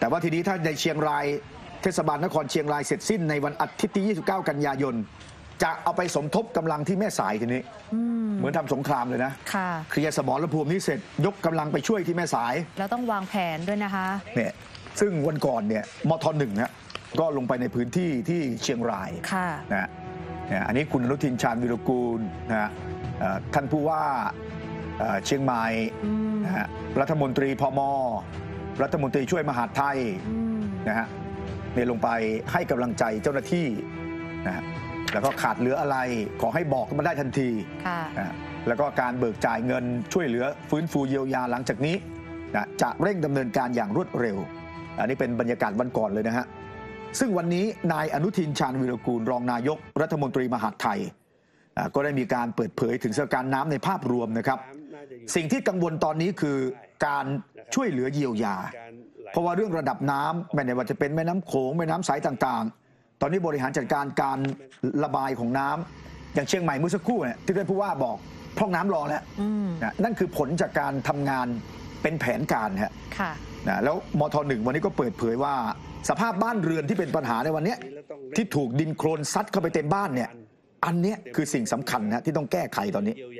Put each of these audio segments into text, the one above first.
แต่ว่าทีนี้ถ้าในเชียงรายเทศบาลนครเชียงรายเสร็จสิ้นในวันอาทิตย์ที่ 29 กันยายน จะเอาไปสมทบกำลังที่แม่สายทีนี้เหมือนทำสงครามเลยนะค่ะเคลียร์สมรภูมินี้เสร็จยกกำลังไปช่วยที่แม่สาย แล้วต้องวางแผนด้วยนะคะเนี่ยซึ่งวันก่อนเนี่ยมทหนึ่งนะก็ลงไปในพื้นที่ที่เชียงรายค่ะนะฮะเนี่ยอันนี้คุณอนุทินชาญวิรกูลนะฮะเอ่อท่านผู้ว่าเอ่อเชียงใหม่อืมนะฮะรัฐมนตรีพม รัฐมนตรีช่วยมหาดไทยอืมนะฮะเนี่ยลงไปให้กำลังใจเจ้าหน้าที่นะฮะแล้วก็ขาดเหลืออะไรขอให้บอกมาได้ทันทีค่ะนะฮะแล้วก็การเบิกจ่ายเงินช่วยเหลือฟื้นฟูเยียวยาหลังจากนี้นะจะเร่งดำเนินการอย่างรวดเร็ว อันนี้เป็นบรรยากาศวันก่อนเลยนะฮะซึ่งวันนี้นายอนุทินชาญวิรกูลรองนายกรัฐมนตรีมหาดไทยอ่าก็ได้มีการเปิดเผยถึงสถานการณ์น้ำในภาพรวมนะครับ สิ่งที่กังวลตอนนี้คือการช่วยเหลือเยียวยา เพราะว่าเรื่องระดับน้ำไม่ว่าจะเป็นแม่น้ำโขงแม่น้ำสายต่างๆ ตอนนี้บริหารจัดการการระบายของน้ำอย่างเชียงใหม่เมื่อสักครู่เนี่ยที่ท่านผู้ว่าบอกพร่องน้ำรอแล้วอืมนะนั่นคือผลจากการทำงานเป็นแผนการฮะค่ะนะแล้วมทหนึ่งวันนี้ก็เปิดเผยว่า สภาพบ้านเรือนที่เป็นปัญหาในวันเนี้ยที่ถูกดินโคลนซัดเข้าไปเต็มบ้านเนี่ยอันเนี้ยคือสิ่งสำคัญนะที่ต้องแก้ไขตอนนี้เยียว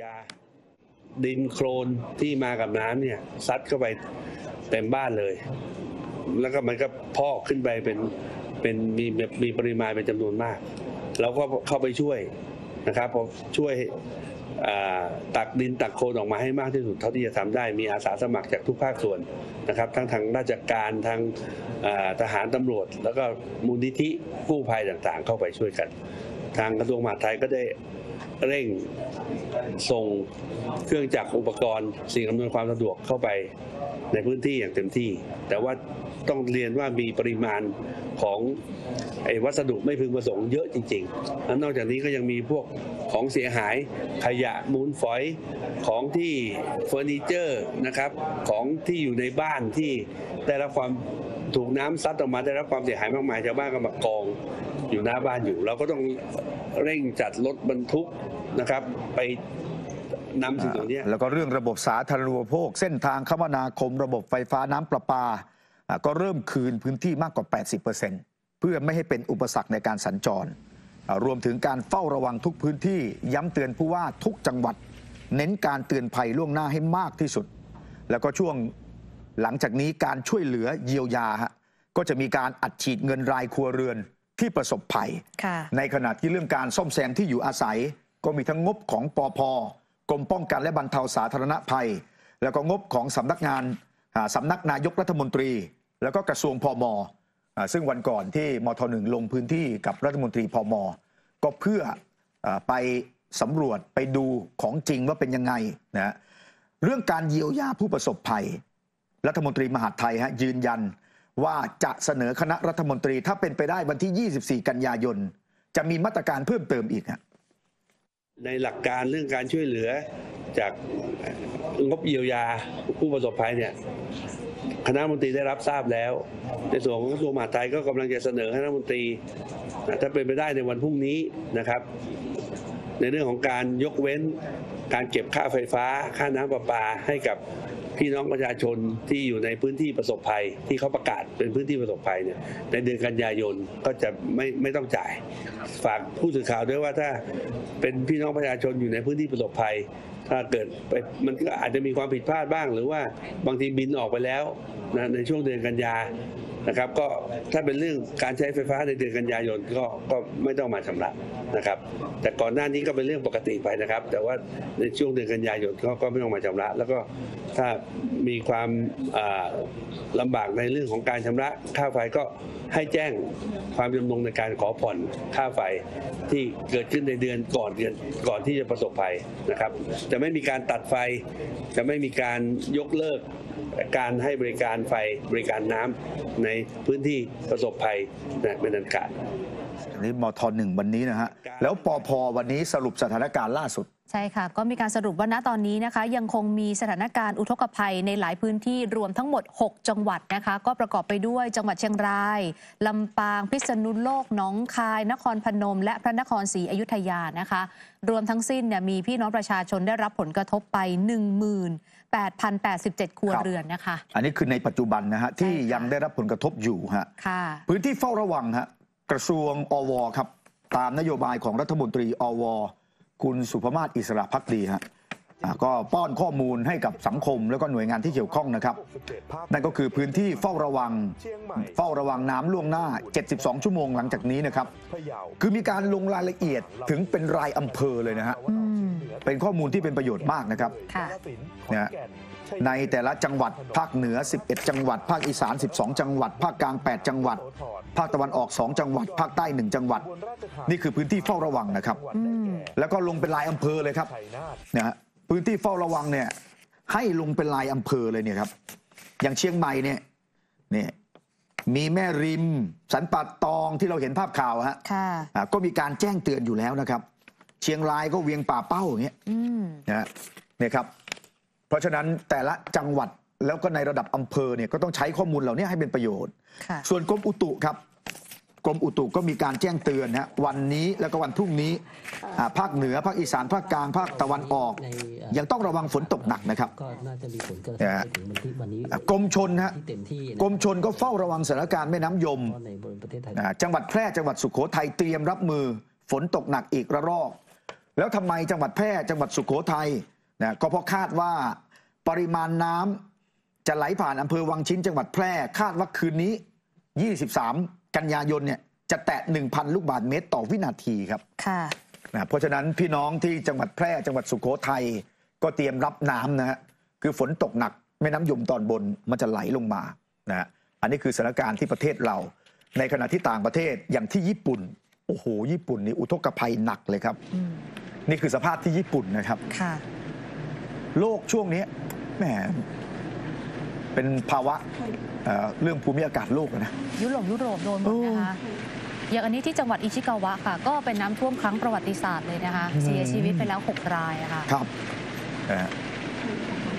ยา ดินโคลนที่มากับน้ำเนี่ยซัดเข้าไปเต็มบ้านเลย แล้วก็มันก็พอกขึ้นไปเป็นเป็นมีมีปริมาณเป็นจำนวนมาก เราก็เข้าไปช่วยนะครับพอช่วยตักดินตักโคลนออกมาให้มากที่สุดเท่าที่จะทำได้มีอาสาสมัครจากทุกภาคส่วนนะครับ ทั้งทางราชการทางทหารตำรวจ แล้วก็มูลนิธิกู้ภัยต่างๆ เข้าไปช่วยกัน ทางกระทรวงมหาดไทยก็ได้เร่งส่งเครื่องจักรอุปกรณ์ สิ่งอำนวยความสะดวกเข้าไปในพื้นที่อย่างเต็มที่ แต่ว่าต้องเรียนว่ามีปริมาณของไอ้วัสดุไม่พึงประสงค์เยอะจริงๆแล้วนอกจากนี้ก็ยังมีพวกของเสียหายขยะมูลฝอยของที่เฟอร์นิเจอร์นะครับของที่อยู่ในบ้านที่ได้รับความ ถูกน้ำซัดออกมาได้รับความเสียหายมากมายชาวบ้านก็มากองอยู่หน้าบ้านอยู่ เราก็ต้องเร่งจัดรถบรรทุกนะครับ ไปนำสิ่งเหล่านี้แล้วก็เรื่องระบบสาธารณูปโภค เส้นทางคมนาคม ระบบไฟฟ้าน้ำประปา ก็เริ่มคืนพื้นที่มากกว่า 80%เพื่อไม่ให้เป็นอุปสรรคในการสัญจร รวมถึงการเฝ้าระวังทุกพื้นที่ย้ำเตือนผู้ว่าทุกจังหวัด เน้นการเตือนภัยล่วงหน้าให้มากที่สุด แล้วก็ช่วง หลังจากนี้การช่วยเหลือเยียวยาฮะก็จะมีการอัดฉีดเงินรายครัวเรือนที่ประสบภัยค่ะในขณะที่เรื่องการซ่อมแซมที่อยู่อาศัย ก็มีทั้งงบของปอพกรมป้องกันและบรรเทาสาธารณภัย แล้วก็งบของสำนักงานอ่าสำนักนายกรัฐมนตรี แล้วก็กระทรวงพมอ่าซึ่งวันก่อนที่มทหนึ่งลงพื้นที่กับรัฐมนตรีพมก็เพื่ออาไปสำรวจไปดูของจริงว่าเป็นยังไงนะฮะเรื่องการเยียวยาผู้ประสบภัย รัฐมนตรีมหาดไทยฮะยืนยันว่าจะเสนอคณะรัฐมนตรีถ้าเป็นไปได้วันที่ 24 กันยายน จะมีมาตรการเพิ่มเติมอีกฮะในหลักการเรื่องการช่วยเหลือจากงบเยียวยาผู้ประสบภัยเนี่ยคณะมนตรีได้รับทราบแล้ว ในส่วนของกระทรวงมหาดไทยก็กำลังจะเสนอคณะรัฐมนตรีถ้าเป็นไปได้ในวันพรุ่งนี้นะครับ ในเรื่องของการยกเว้นการเก็บค่าไฟฟ้า ค่าน้ำประปาให้กับ พี่น้องประชาชนที่อยู่ในพื้นที่ประสบภัย ที่เขาประกาศเป็นพื้นที่ประสบภัยเนี่ยในเดือนกันยายนก็จะไม่ไม่ต้องจ่าย ฝากผู้สื่อข่าวด้วยว่าถ้าเป็นพี่น้องประชาชนอยู่ในพื้นที่ประสบภัย ถ้าเกิดไปมันก็อาจจะมีความผิดพลาดบ้าง หรือว่าบางทีบินออกไปแล้วนะในช่วงเดือนกันยานะครับ ก็ถ้าเป็นเรื่องการใช้ไฟฟ้าในเดือนกันยายนก็ก็ไม่ต้องมาชำระนะครับ แต่ก่อนหน้านี้ก็เป็นเรื่องปกติไปนะครับ แต่ว่าในช่วงเดือนกันยายนก็ก็ไม่ต้องมาชำระ แล้วก็ถ้ามีความอ่าลำบากในเรื่องของการชำระค่าไฟก็ให้แจ้งความจำนงในการขอผ่อนค่าไฟที่เกิดขึ้นในเดือนก่อนเดือนก่อนที่จะประสบภัยนะครับจะไม่มีการตัดไฟ จะไม่มีการยกเลิกการให้บริการไฟบริการน้ำในพื้นที่ประสบภัยนะเป็นอันขาดอันนี้มทหนึ่งวันนี้นะฮะแล้วปอพวันนี้สรุปสถานการณ์ล่าสุด ใช่ค่ะ ก็มีการสรุปว่าณตอนนี้นะคะ ยังคงมีสถานการณ์อุทกภัยในหลายพื้นที่รวมทั้งหมด 6 จังหวัดนะคะ ก็ประกอบไปด้วยจังหวัดเชียงราย ลำปางพิษณุโลกหนองคาย นครพนม และพระนครศรีอยุธยานะคะ รวมทั้งสิ้นเนี่ยมีพี่น้องประชาชนได้รับผลกระทบไป8,087 ครัวครับเรือนนะคะ อันนี้คือในปัจจุบันนะฮะที่ใช่ค่ะยังได้รับผลกระทบอยู่ฮะค่ะพื้นที่เฝ้าระวังฮะกระทรวงอวครับตามนโยบายของรัฐมนตรีอว คุณสุภมาศอิสระพักดีฮะอ่าก็ป้อนข้อมูลให้กับสังคมแล้วก็หน่วยงานที่เกี่ยวข้องนะครับ นั่นก็คือพื้นที่เฝ้าระวัง เฝ้าระวังน้ำล่วงหน้า 72 ชั่วโมงหลังจากนี้นะครับ คือมีการลงรายละเอียดถึงเป็นรายอำเภอเลยนะฮะอืมเป็นข้อมูลที่เป็นประโยชน์มากนะครับค่ะนะฮะ ในแต่ละจังหวัด ภาคเหนือ 11 จังหวัด ภาคอีสาน 12 จังหวัด ภาคกลาง 8 จังหวัด ภาคตะวันออก 2 จังหวัด ภาคใต้ 1 จังหวัด นี่คือพื้นที่เฝ้าระวังนะครับอืมแล้วก็ลงเป็นรายอำเภอเลยครับนะฮะพื้นที่เฝ้าระวังเนี่ยให้ลงเป็นรายอำเภอเลยเนี่ยครับ อย่างเชียงใหม่เนี่ยเนี่ยมีแม่ริม สันป่าตองที่เราเห็นภาพข่าวฮะค่ะอ่าก็มีการแจ้งเตือนอยู่แล้วนะครับ เชียงรายก็เวียงป่าเป้าอย่างเงี้ยอืมนะฮะเนี่ยครับ เพราะฉะนั้นแต่ละจังหวัดแล้วก็ในระดับอำเภอเนี่ยก็ต้องใช้ข้อมูลเหล่านี้ให้เป็นประโยชน์ค่ะส่วนกรมอุตุครับกรมอุตุก็มีการแจ้งเตือนนะวันนี้แล้วก็วันพรุ่งนี้อ่าภาคเหนือภาคอีสานภาคกลางภาคตะวันออกในเอ่อยังต้องระวังฝนตกหนักนะครับก็น่าจะมีผลกระทบเนี่ยฮะไปถึงวันที่วันนี้อ่ากรมชนฮะที่เต็มที่นะกรมชนก็เฝ้าระวังสถานการณ์แม่น้ำยมเพราะในบริเวณประเทศไทยอ่าจังหวัดแพร่จังหวัดสุโขทัยเตรียมรับมือ ฝนตกหนักอีกระลอก แล้วทำไมจังหวัดแพร่จังหวัดสุโขทัย นะก็เพราะคาดว่าปริมาณน้ำจะไหลผ่านอำเภอวังชิ้นจังหวัดแพร่ คาดว่าคืนนี้ 23 กันยายนเนี่ยจะแตะ 1,000 ลูกบาศก์เมตรต่อวินาทีครับค่ะนะเพราะฉะนั้นพี่น้องที่จังหวัดแพร่จังหวัดสุโขทัยก็เตรียมรับน้ำนะฮะคือฝนตกหนักแม่น้ำยมตอนบนมันจะไหลลงมานะฮะอันนี้คือสถานการณ์ที่ประเทศเรา ในขณะที่ต่างประเทศอย่างที่ญี่ปุ่นโอ้โหญี่ปุ่นนี่อุทกภัยหนักเลยครับอืมนี่คือสภาพที่ญี่ปุ่นนะครับค่ะ โลกช่วงนี้แหมเป็นภาวะเอ่อเรื่องภูมิอากาศโลกอะนะ ยุโรปยุโรปโดนหมดนะคะ อย่างอันนี้ที่จังหวัดอิชิกาวะค่ะ ก็เป็นน้ำท่วมครั้งประวัติศาสตร์เลยนะคะ อืม เสียชีวิตไปแล้ว 6 รายอะค่ะ ครับนะฮะ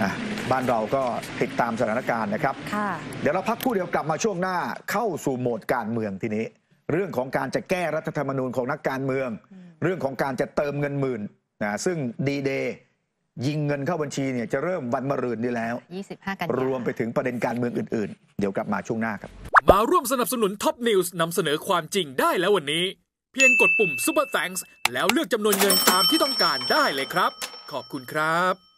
อะบ้านเราก็ติดตามสถานการณ์นะครับ ค่ะ เดี๋ยวเราพักครู่เดียวกลับมาช่วงหน้าเข้าสู่โหมดการเมืองทีนี้ เรื่องของการจะแก้รัฐธรรมนูญของนักการเมือง เรื่องของการจะเติมเงินหมื่นนะซึ่งดีเดย์ ยิงเงินเข้าบัญชีเนี่ยจะเริ่มวันมะรืนนี้แล้ว 25 กันยายนรวมไปถึงประเด็นการเมืองอื่นๆ เดี๋ยวกลับมาช่วงหน้าครับ มาร่วมสนับสนุนท็อปนิวส์นำเสนอความจริงได้แล้ววันนี้ เพียงกดปุ่ม Super Thanks แล้วเลือกจำนวนเงินตามที่ต้องการได้เลยครับ ขอบคุณครับ